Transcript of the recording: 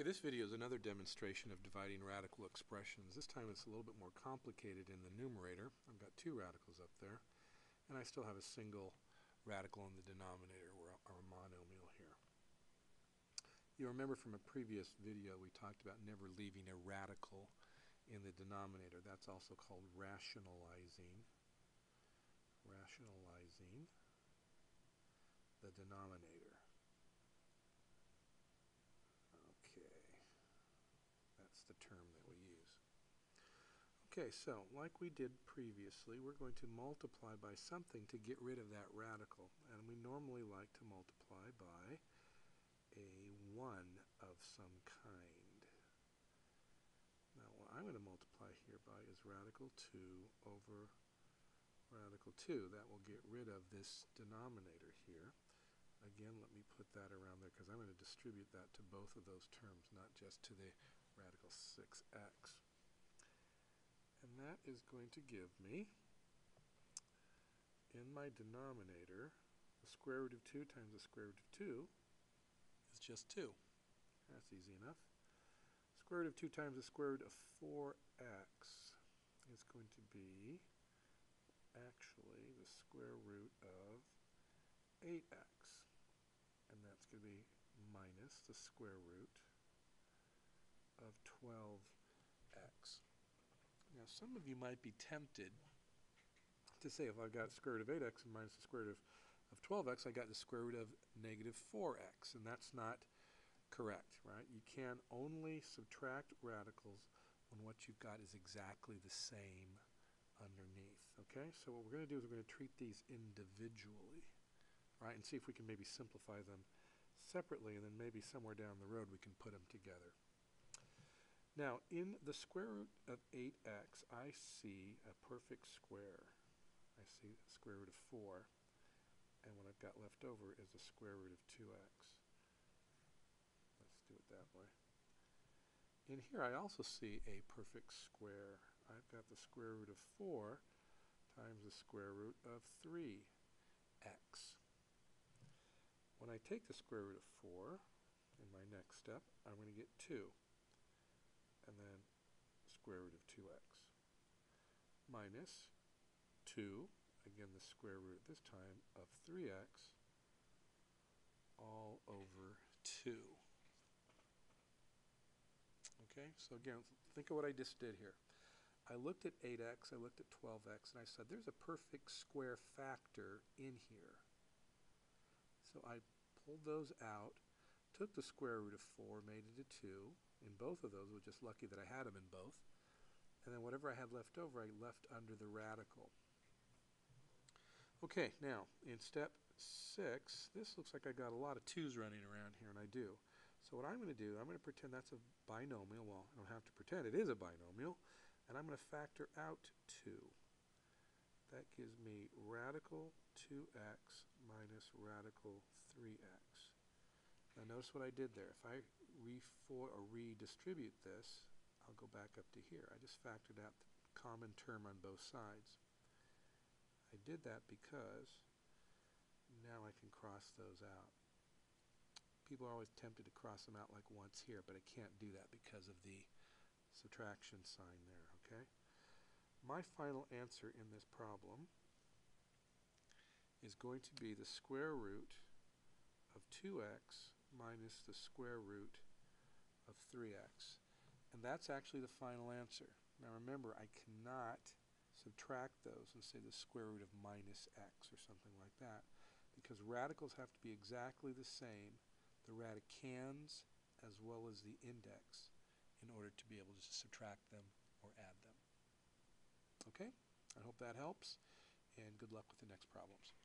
Okay, this video is another demonstration of dividing radical expressions. This time it's a little bit more complicated in the numerator. I've got two radicals up there, and I still have a single radical in the denominator, or a monomial here. You remember from a previous video we talked about never leaving a radical in the denominator. That's also called rationalizing. Rationalizing the denominator. Okay, that's the term that we use. Okay, so like we did previously, we're going to multiply by something to get rid of that radical. And we normally like to multiply by a 1 of some kind. Now what I'm going to multiply here by is radical 2 over radical 2. That will get rid of this denominator here. Again, let me put that around there because I'm going to distribute that to both of those terms, not just to the radical 6x. And that is going to give me, in my denominator, the square root of 2 times the square root of 2 is just 2. That's easy enough. Square root of 2 times the square root of 4x is going to be actually the square root of 8x and that's going to be minus the square root 12x. Now some of you might be tempted to say if I've got square root of 8x and minus the square root of, of 12x, I got the square root of negative 4x, and that's not correct, right? You can only subtract radicals when what you've got is exactly the same underneath, okay? So what we're going to do is we're going to treat these individually right, and see if we can maybe simplify them separately, and then maybe somewhere down the road we can put them together. Now, in the square root of 8x, I see a perfect square. I see the square root of 4, and what I've got left over is the square root of 2x. Let's do it that way. In here, I also see a perfect square. I've got the square root of 4 times the square root of 3x. When I take the square root of 4 in my next step, I'm going to get 2. And then square root of 2x. Minus 2, again the square root this time, of 3x all over 2. Okay, so again, think of what I just did here. I looked at 8x, I looked at 12x, and I said there's a perfect square factor in here. So I pulled those out, took the square root of 4, made it a 2. In both of those, was just lucky that I had them in both. And then whatever I had left over, I left under the radical. Okay, now, in step 6, this looks like I got a lot of 2's running around here, and I do. So what I'm going to do, I'm going to pretend that's a binomial. Well, I don't have to pretend it is a binomial. And I'm going to factor out 2. That gives me radical 2x minus radical 3x. Now notice what I did there. If I re or redistribute this, I'll go back up to here. I just factored out the common term on both sides. I did that because now I can cross those out. People are always tempted to cross them out like once here, but I can't do that because of the subtraction sign there, okay? My final answer in this problem is going to be the square root of 2x minus the square root of 3x. And that's actually the final answer. Now remember, I cannot subtract those and say the square root of minus x or something like that because radicals have to be exactly the same, the radicands as well as the index, in order to be able to subtract them or add them. Okay? I hope that helps, and good luck with the next problems.